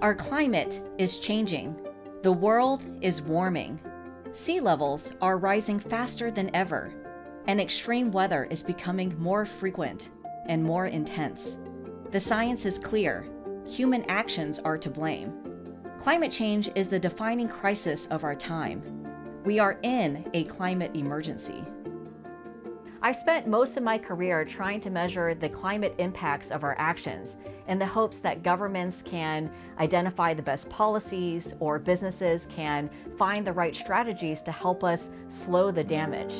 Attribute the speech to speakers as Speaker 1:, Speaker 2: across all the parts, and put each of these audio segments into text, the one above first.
Speaker 1: Our climate is changing. The world is warming. Sea levels are rising faster than ever, and extreme weather is becoming more frequent and more intense. The science is clear human actions are to blame. Climate change is the defining crisis of our time. We are in a climate emergency. I've spent most of my career trying to measure the climate impacts of our actions in the hopes that governments can identify the best policies or businesses can find the right strategies to help us slow the damage.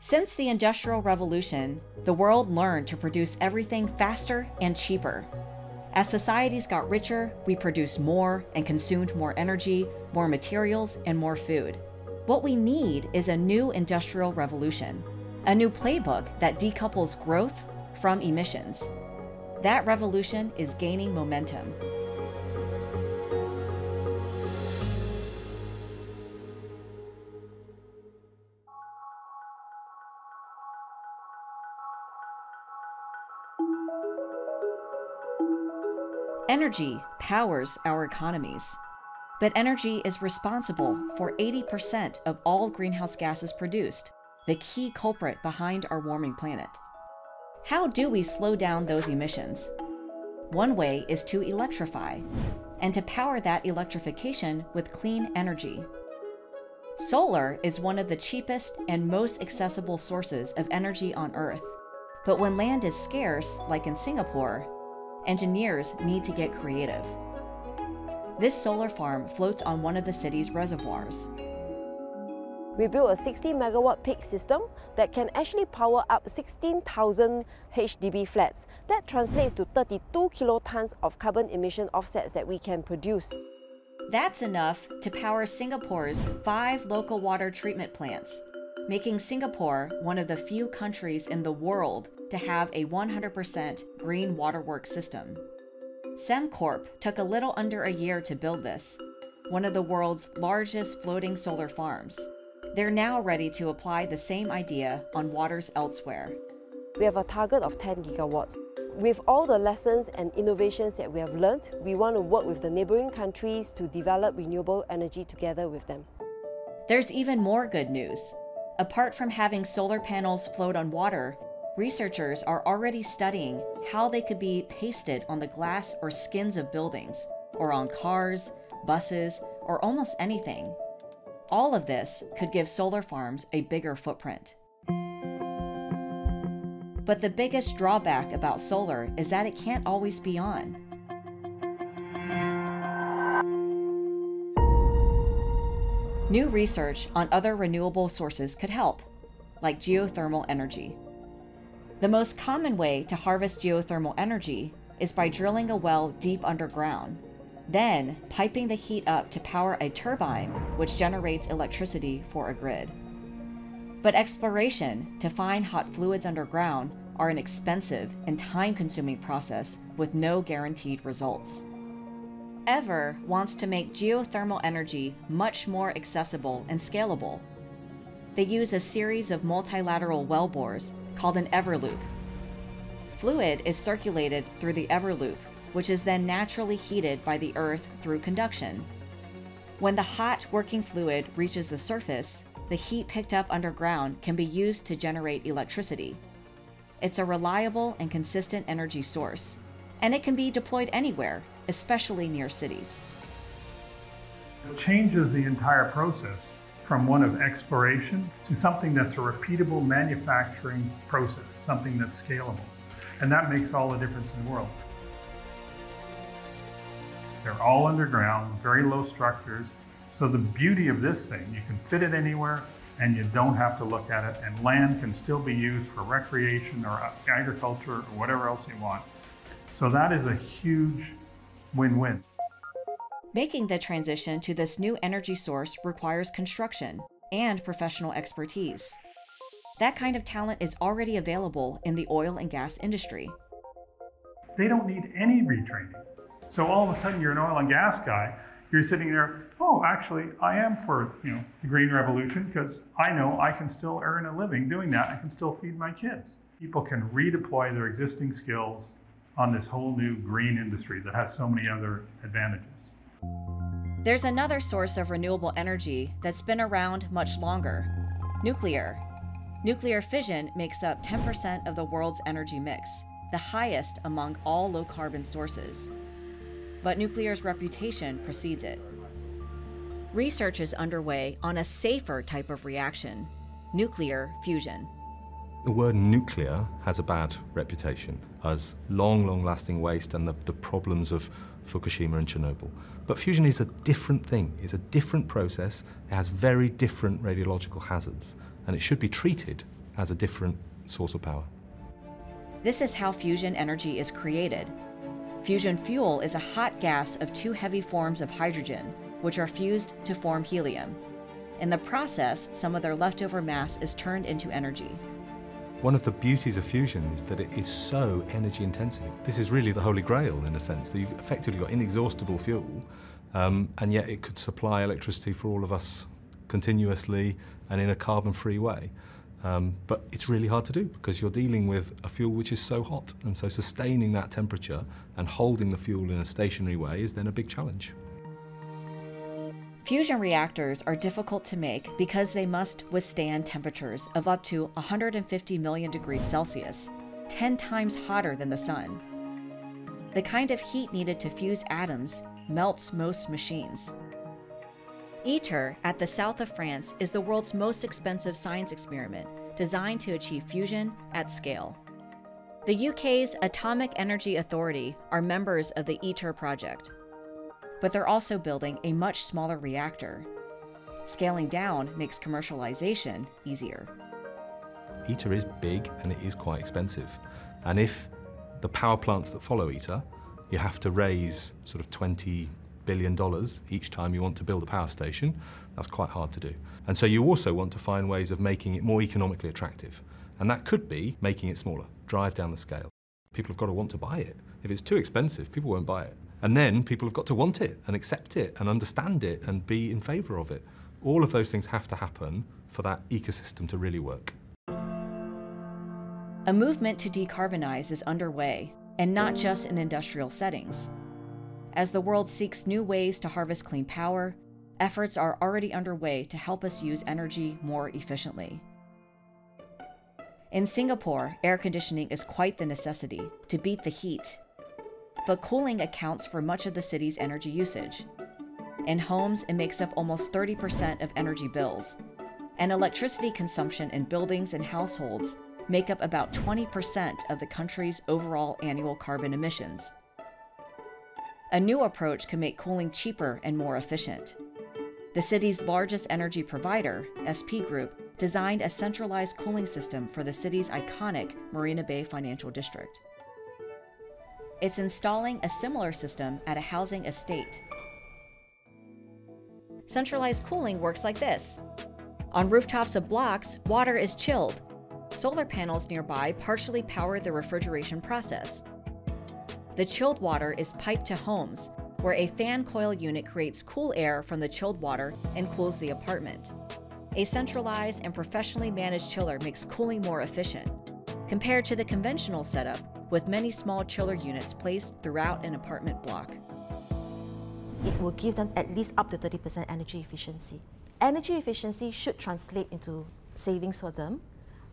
Speaker 1: Since the Industrial Revolution, the world learned to produce everything faster and cheaper. As societies got richer, we produced more and consumed more energy, more materials, and more food. What we need is a new industrial revolution, a new playbook that decouples growth from emissions. That revolution is gaining momentum. Energy powers our economies. But energy is responsible for 80% of all greenhouse gases produced, the key culprit behind our warming planet. How do we slow down those emissions? One way is to electrify, and to power that electrification with clean energy. Solar is one of the cheapest and most accessible sources of energy on Earth. But when land is scarce, like in Singapore, engineers need to get creative. This solar farm floats on one of the city's reservoirs.
Speaker 2: We built a 60 megawatt peak system that can actually power up 16,000 HDB flats. That translates to 32 kilotons of carbon emission offsets that we can produce.
Speaker 1: That's enough to power Singapore's five local water treatment plants, making Singapore one of the few countries in the world to have a 100% green waterworks system. Sembcorp took a little under a year to build this, one of the world's largest floating solar farms. They're now ready to apply the same idea on waters elsewhere.
Speaker 2: We have a target of 10 gigawatts. With all the lessons and innovations that we have learned, we want to work with the neighboring countries to develop renewable energy together with them.
Speaker 1: There's even more good news. Apart from having solar panels float on water, Researchers are already studying how they could be pasted on the glass or skins of buildings, or on cars, buses, or almost anything. All of this could give solar farms a bigger footprint. But the biggest drawback about solar is that it can't always be on. New research on other renewable sources could help, like geothermal energy. The most common way to harvest geothermal energy is by drilling a well deep underground, then piping the heat up to power a turbine which generates electricity for a grid. But exploration to find hot fluids underground are an expensive and time consuming process with no guaranteed results. Eavor wants to make geothermal energy much more accessible and scalable. They use a series of multilateral wellbores called an Eavor-Loop. Fluid is circulated through the Eavor-Loop, which is then naturally heated by the Earth through conduction. When the hot working fluid reaches the surface, the heat picked up underground can be used to generate electricity. It's a reliable and consistent energy source, and it can be deployed anywhere, especially near cities.
Speaker 3: It changes the entire process from one of exploration to something that's a repeatable manufacturing process, something that's scalable. And that makes all the difference in the world. They're all underground, very low structures. So the beauty of this thing, you can fit it anywhere and you don't have to look at it and land can still be used for recreation or agriculture or whatever else you want. So that is a huge win-win.
Speaker 1: Making the transition to this new energy source requires construction and professional expertise. That kind of talent is already available in the oil and gas industry.
Speaker 3: They don't need any retraining. So all of a sudden you're an oil and gas guy, you're sitting there, oh, actually, I am for you know the green revolution because I know I can still earn a living doing that. I can still feed my kids. People can redeploy their existing skills on this whole new green industry that has so many other advantages.
Speaker 1: There's another source of renewable energy that's been around much longer nuclear. Nuclear fission makes up 10% of the world's energy mix, the highest among all low carbon sources. But nuclear's reputation precedes it. Research is underway on a safer type of reaction nuclear fusion.
Speaker 4: The word nuclear has a bad reputation as long, long lasting waste and the, the problems of Fukushima and Chernobyl. But fusion is a different thing, it's a different process, it has very different radiological hazards, and it should be treated as a different source of power.
Speaker 1: This is how fusion energy is created. Fusion fuel is a hot gas of two heavy forms of hydrogen, which are fused to form helium. In the process, some of their leftover mass is turned into energy.
Speaker 4: One of the beauties of fusion is that it is so energy intensive. This is really the holy grail in a sense, that you've effectively got inexhaustible fuel, um, and yet it could supply electricity for all of us continuously and in a carbon free way. Um, but it's really hard to do because you're dealing with a fuel which is so hot, and so sustaining that temperature and holding the fuel in a stationary way is then a big challenge.
Speaker 1: Fusion reactors are difficult to make because they must withstand temperatures of up to 150 million degrees Celsius, 10 times hotter than the sun. The kind of heat needed to fuse atoms melts most machines. ITER at the south of France is the world's most expensive science experiment designed to achieve fusion at scale. The UK's Atomic Energy Authority are members of the ITER project, but they're also building a much smaller reactor. Scaling down makes commercialization easier.
Speaker 4: ITER is big and it is quite expensive. And if the power plants that follow ITER, you have to raise sort of 20 billion dollars each time you want to build a power station, that's quite hard to do. And so you also want to find ways of making it more economically attractive. And that could be making it smaller, drive down the scale. People have got to want to buy it. If it's too expensive, people won't buy it. And then people have got to want it and accept it and understand it and be in favour of it. All of those things have to happen for that ecosystem to really work.
Speaker 1: A movement to decarbonize is underway, and not just in industrial settings. As the world seeks new ways to harvest clean power, efforts are already underway to help us use energy more efficiently. In Singapore, air conditioning is quite the necessity to beat the heat but cooling accounts for much of the city's energy usage. In homes, it makes up almost 30% of energy bills, and electricity consumption in buildings and households make up about 20% of the country's overall annual carbon emissions. A new approach can make cooling cheaper and more efficient. The city's largest energy provider, SP Group, designed a centralized cooling system for the city's iconic Marina Bay Financial District. It's installing a similar system at a housing estate. Centralized cooling works like this. On rooftops of blocks, water is chilled. Solar panels nearby partially power the refrigeration process. The chilled water is piped to homes, where a fan coil unit creates cool air from the chilled water and cools the apartment. A centralized and professionally managed chiller makes cooling more efficient. Compared to the conventional setup, with many small chiller units placed throughout an apartment block.
Speaker 5: It will give them at least up to 30% energy efficiency. Energy efficiency should translate into savings for them.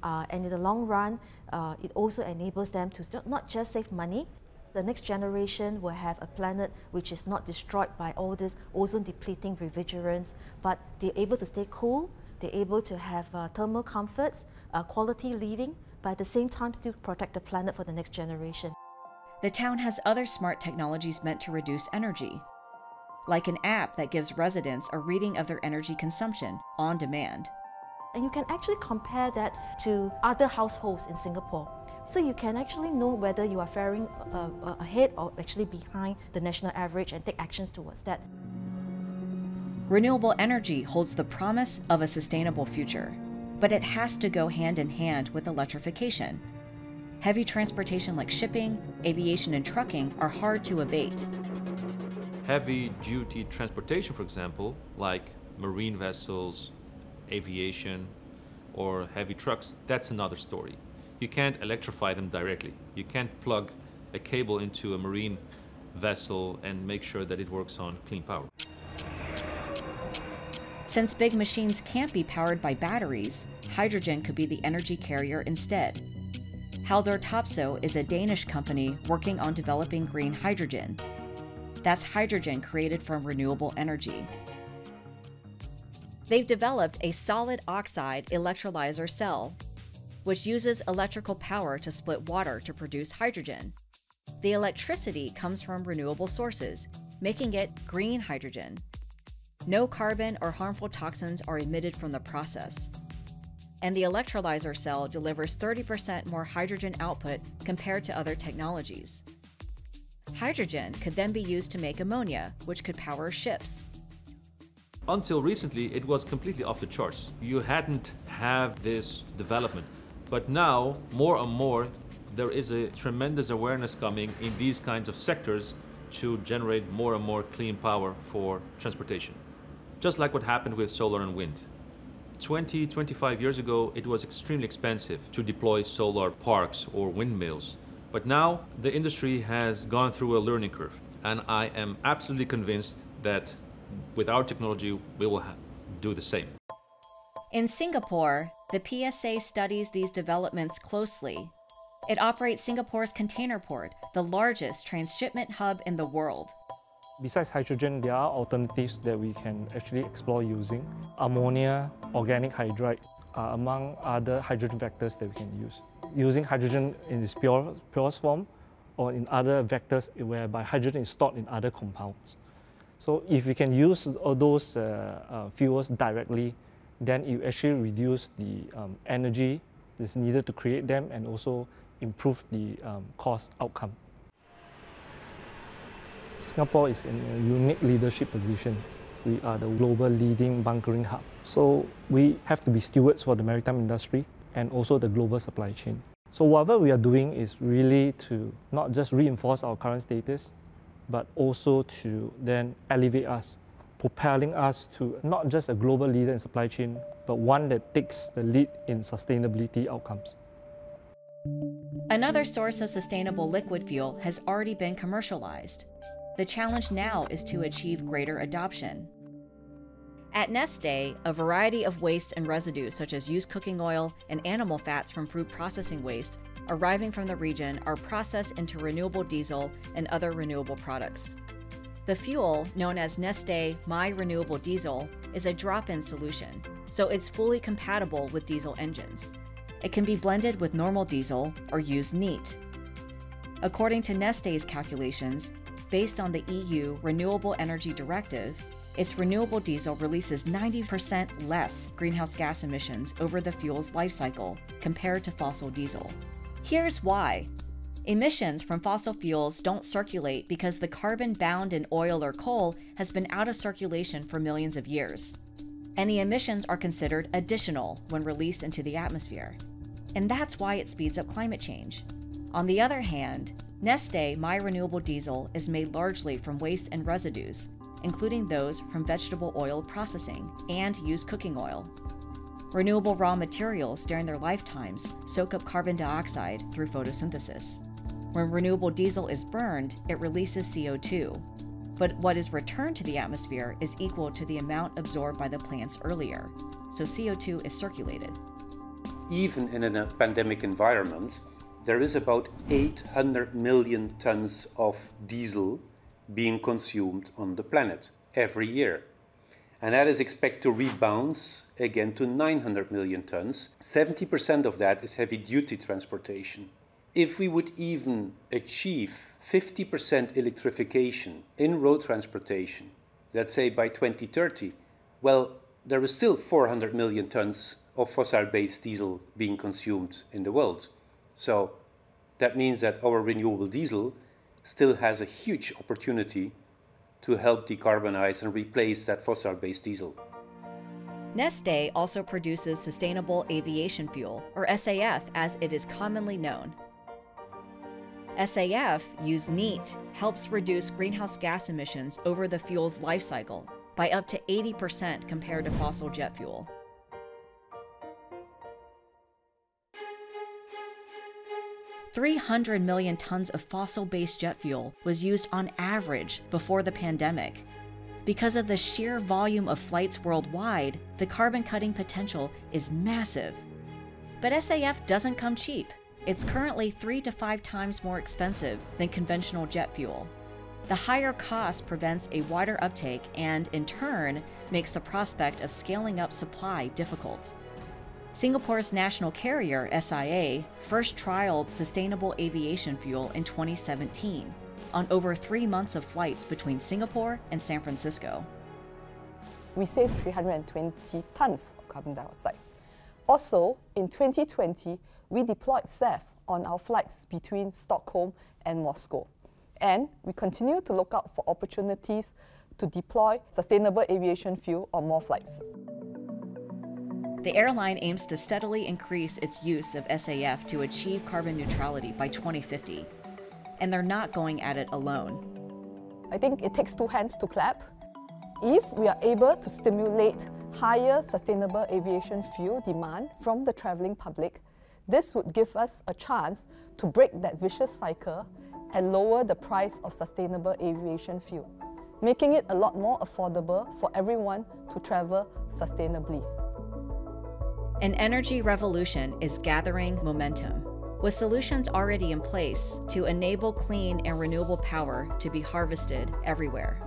Speaker 5: Uh, and in the long run, uh, it also enables them to not just save money, the next generation will have a planet which is not destroyed by all this ozone depleting refrigerants, but they're able to stay cool, they're able to have uh, thermal comforts, uh, quality living, but at the same time still protect the planet for the next generation.
Speaker 1: The town has other smart technologies meant to reduce energy, like an app that gives residents a reading of their energy consumption on demand.
Speaker 5: And you can actually compare that to other households in Singapore. So you can actually know whether you are faring uh, uh ahead or actually behind the national average and take actions towards that.
Speaker 1: Renewable energy holds the promise of a sustainable future but it has to go hand in hand with electrification. Heavy transportation like shipping, aviation, and trucking are hard to abate.
Speaker 6: Heavy duty transportation, for example, like marine vessels, aviation, or heavy trucks, that's another story. You can't electrify them directly. You can't plug a cable into a marine vessel and make sure that it works on clean power.
Speaker 1: Since big machines can't be powered by batteries, hydrogen could be the energy carrier instead. Haldor Topsoe is a Danish company working on developing green hydrogen. That's hydrogen created from renewable energy. They've developed a solid oxide electrolyzer cell, which uses electrical power to split water to produce hydrogen. The electricity comes from renewable sources, making it green hydrogen. No carbon or harmful toxins are emitted from the process. And the electrolyzer cell delivers 30% more hydrogen output compared to other technologies. Hydrogen could then be used to make ammonia, which could power ships.
Speaker 6: Until recently, it was completely off the charts. You hadn't have this development. But now, more and more, there is a tremendous awareness coming in these kinds of sectors to generate more and more clean power for transportation. Just like what happened with solar and wind. 20, 25 years ago, it was extremely expensive to deploy solar parks or windmills. But now the industry has gone through a learning curve. And I am absolutely convinced that with our technology, we will do the same.
Speaker 1: In Singapore, the PSA studies these developments closely. It operates Singapore's container port, the largest transshipment hub in the world.
Speaker 7: Besides hydrogen, there are alternatives that we can actually explore using. Ammonia, organic hydride are among other hydrogen vectors that we can use. Using hydrogen in its pure, purest form or in other vectors whereby hydrogen is stored in other compounds. So if we can use those uh, uh, fuels directly, then you actually reduce the um, energy that's needed to create them and also improve the um, cost outcome. Singapore is in a unique leadership position. We are the global leading bunkering hub. So we have to be stewards for the maritime industry and also the global supply chain. So whatever we are doing is really to not just reinforce our current status, but also to then elevate us propelling us to not just a global leader in supply chain, but one that takes the lead in sustainability outcomes.
Speaker 1: Another source of sustainable liquid fuel has already been commercialized. The challenge now is to achieve greater adoption. At Neste, a variety of wastes and residues, such as used cooking oil and animal fats from food processing waste, arriving from the region are processed into renewable diesel and other renewable products. The fuel, known as Neste My Renewable Diesel, is a drop in solution, so it's fully compatible with diesel engines. It can be blended with normal diesel or used neat. According to Neste's calculations, based on the EU Renewable Energy Directive, its renewable diesel releases 90% less greenhouse gas emissions over the fuel's life cycle compared to fossil diesel. Here's why Emissions from fossil fuels don't circulate because the carbon bound in oil or coal has been out of circulation for millions of years. Any emissions are considered additional when released into the atmosphere. And that's why it speeds up climate change. On the other hand, Neste My Renewable Diesel is made largely from waste and residues, including those from vegetable oil processing and used cooking oil. Renewable raw materials during their lifetimes soak up carbon dioxide through photosynthesis. When renewable diesel is burned, it releases CO2. But what is returned to the atmosphere is equal to the amount absorbed by the plants earlier, so CO2 is circulated.
Speaker 8: Even in a pandemic environment, there is about 800 million tons of diesel being consumed on the planet every year. And that is expected to rebound again to 900 million tons. 70% of that is heavy duty transportation if we would even achieve 50% electrification in road transportation, let's say by 2030, well, there is still 400 million tons of fossil based diesel being consumed in the world. So that means that our renewable diesel still has a huge opportunity to help decarbonize and replace that fossil based diesel.
Speaker 1: Neste also produces sustainable aviation fuel, or SAF as it is commonly known. SAF, used neat, helps reduce greenhouse gas emissions over the fuel's life cycle by up to 80% compared to fossil jet fuel. 300 million tons of fossil based jet fuel was used on average before the pandemic. Because of the sheer volume of flights worldwide, the carbon cutting potential is massive. But SAF doesn't come cheap. It's currently three to five times more expensive than conventional jet fuel. The higher cost prevents a wider uptake and, in turn, makes the prospect of scaling up supply difficult. Singapore's national carrier, SIA, first trialed sustainable aviation fuel in 2017 on over three months of flights between Singapore and San Francisco.
Speaker 9: We saved 320 tons of carbon dioxide. Also, in 2020, we deployed SAF on our flights between Stockholm and Moscow. And we continue to look out for opportunities to deploy sustainable aviation fuel on more flights.
Speaker 1: The airline aims to steadily increase its use of SAF to achieve carbon neutrality by 2050. And they're not going at it alone.
Speaker 9: I think it takes two hands to clap. If we are able to stimulate higher sustainable aviation fuel demand from the travelling public, this would give us a chance to break that vicious cycle and lower the price of sustainable aviation fuel, making it a lot more affordable for everyone to travel sustainably.
Speaker 1: An energy revolution is gathering momentum, with solutions already in place to enable clean and renewable power to be harvested everywhere,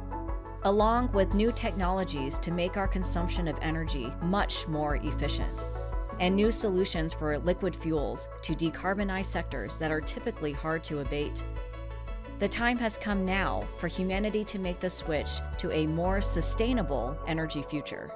Speaker 1: along with new technologies to make our consumption of energy much more efficient, and new solutions for liquid fuels to decarbonize sectors that are typically hard to abate. The time has come now for humanity to make the switch to a more sustainable energy future.